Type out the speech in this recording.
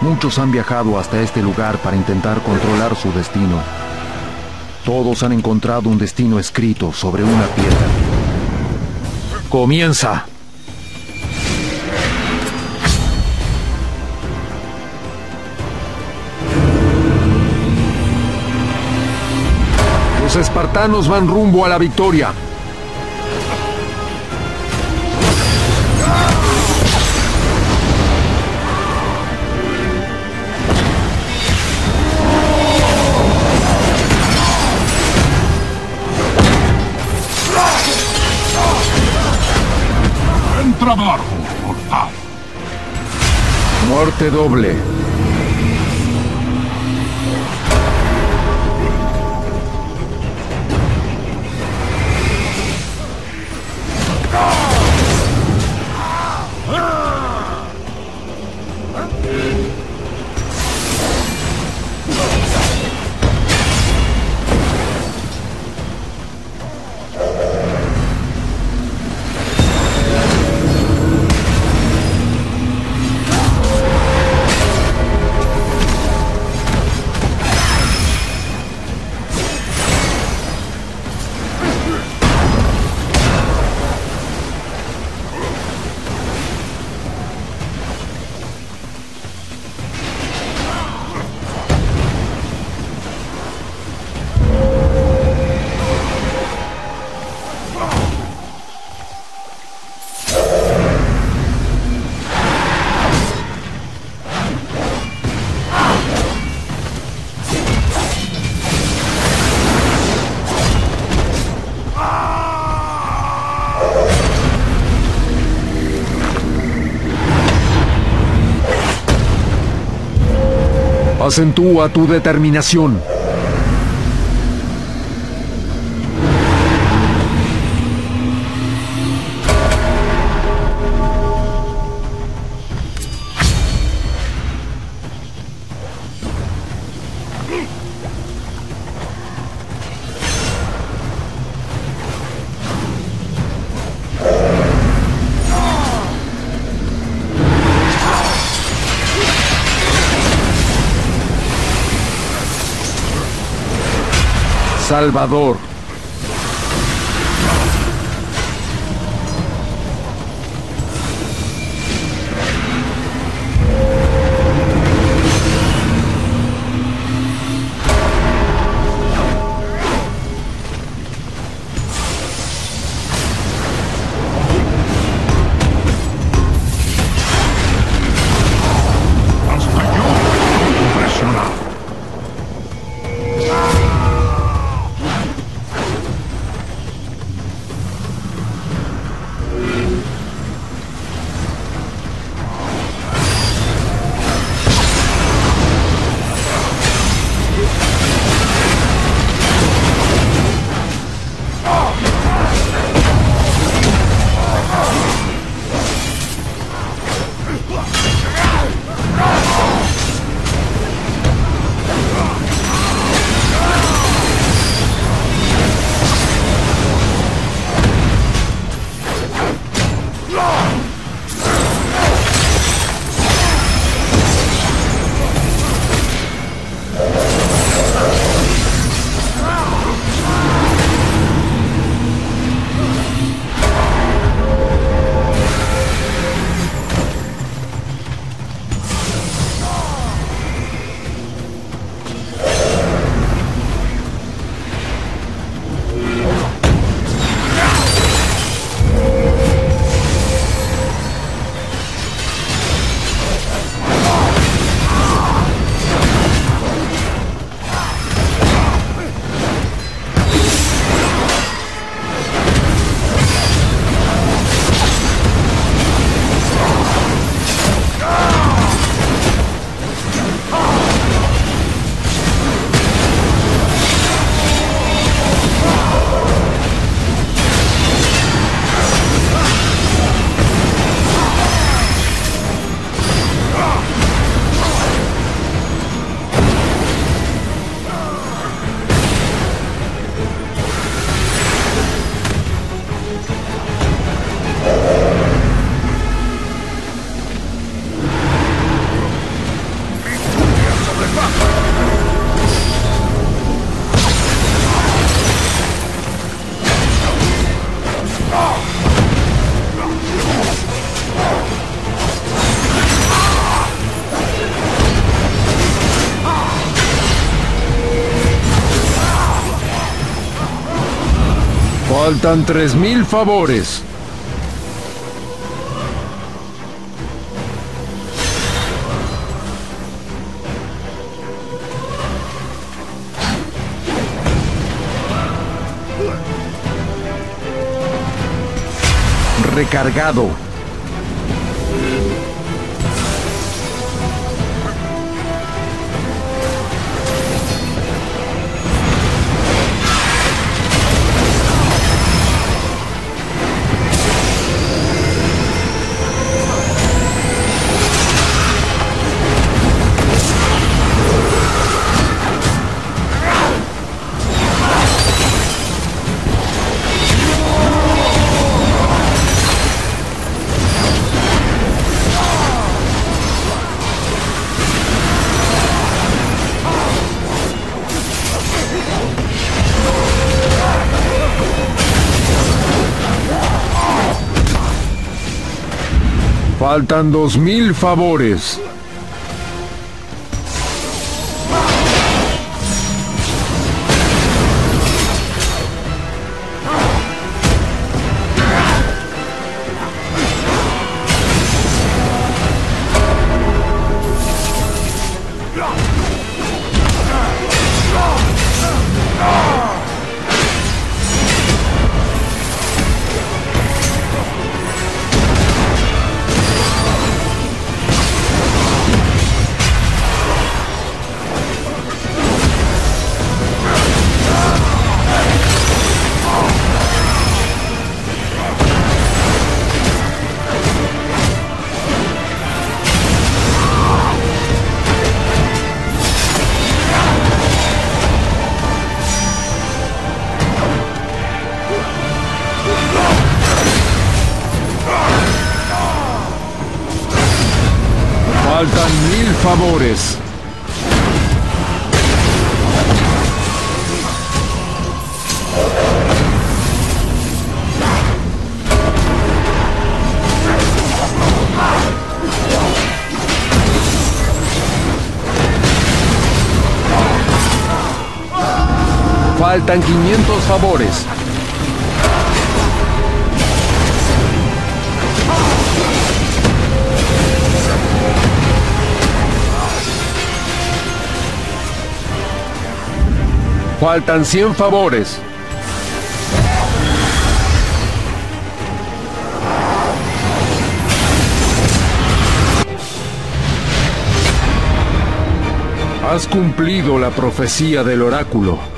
Muchos han viajado hasta este lugar para intentar controlar su destino. Todos han encontrado un destino escrito sobre una piedra. ¡Comienza! Los espartanos van rumbo a la victoria. Muerte doble. Acentúa tu determinación. Salvador. Faltan tres mil favores. Recargado. Faltan dos mil favores. Faltan mil favores. Faltan 500 favores. Faltan 100 favores. Has cumplido la profecía del oráculo.